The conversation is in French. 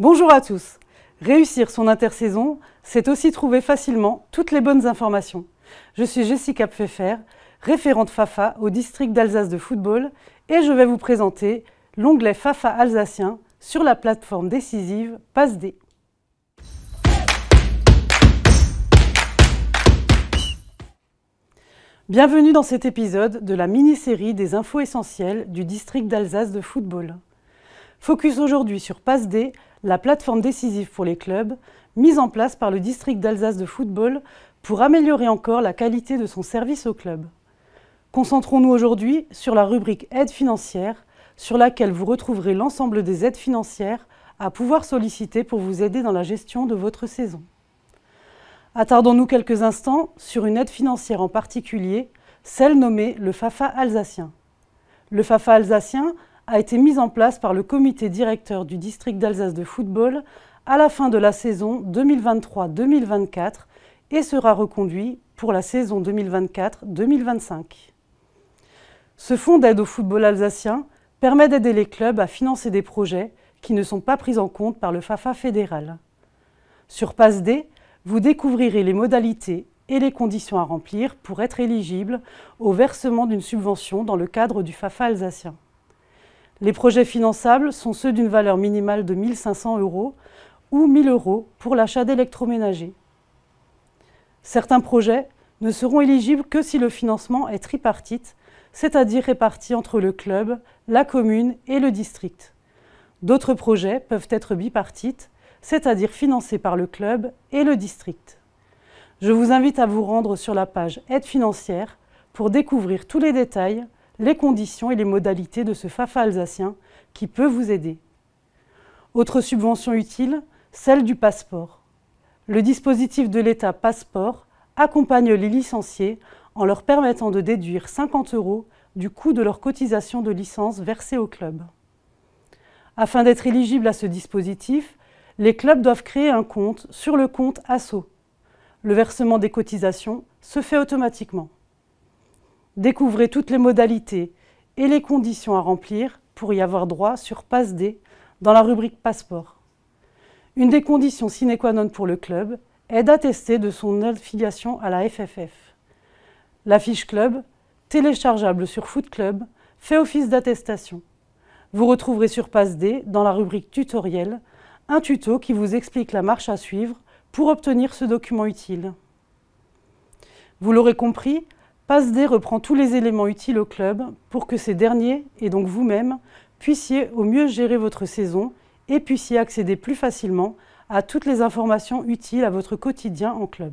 Bonjour à tous. Réussir son intersaison, c'est aussi trouver facilement toutes les bonnes informations. Je suis Jessica Pfeffer, référente FAFA au district d'Alsace de football et je vais vous présenter l'onglet FAFA alsacien sur la plateforme décisive PassD. Bienvenue dans cet épisode de la mini-série des infos essentielles du district d'Alsace de football. Focus aujourd'hui sur PassD, la plateforme décisive pour les clubs, mise en place par le district d'Alsace de football pour améliorer encore la qualité de son service au club. Concentrons-nous aujourd'hui sur la rubrique aide financière, sur laquelle vous retrouverez l'ensemble des aides financières à pouvoir solliciter pour vous aider dans la gestion de votre saison. Attardons-nous quelques instants sur une aide financière en particulier, celle nommée le FAFA alsacien. Le FAFA alsacien a été mise en place par le comité directeur du district d'Alsace de football à la fin de la saison 2023-2024 et sera reconduit pour la saison 2024-2025. Ce fonds d'aide au football alsacien permet d'aider les clubs à financer des projets qui ne sont pas pris en compte par le FAFA fédéral. Sur PassD, vous découvrirez les modalités et les conditions à remplir pour être éligible au versement d'une subvention dans le cadre du FAFA alsacien. Les projets finançables sont ceux d'une valeur minimale de 1500 euros ou 1000 euros pour l'achat d'électroménagers. Certains projets ne seront éligibles que si le financement est tripartite, c'est-à-dire réparti entre le club, la commune et le district. D'autres projets peuvent être bipartites, c'est-à-dire financé par le club et le district. Je vous invite à vous rendre sur la page Aide financière pour découvrir tous les détails, les conditions et les modalités de ce FAFA alsacien qui peut vous aider. Autre subvention utile, celle du passeport. Le dispositif de l'État Passeport accompagne les licenciés en leur permettant de déduire 50 euros du coût de leur cotisation de licence versée au club. Afin d'être éligible à ce dispositif, les clubs doivent créer un compte sur le compte ASSO. Le versement des cotisations se fait automatiquement. Découvrez toutes les modalités et les conditions à remplir pour y avoir droit sur PassD dans la rubrique Passeport. Une des conditions sine qua non pour le club est d'attester de son affiliation à la FFF. La fiche club, téléchargeable sur Foot Club, fait office d'attestation. Vous retrouverez sur PassD, dans la rubrique Tutoriel, un tuto qui vous explique la marche à suivre pour obtenir ce document utile. Vous l'aurez compris, PassD reprend tous les éléments utiles au club pour que ces derniers, et donc vous-même, puissiez au mieux gérer votre saison et puissiez accéder plus facilement à toutes les informations utiles à votre quotidien en club.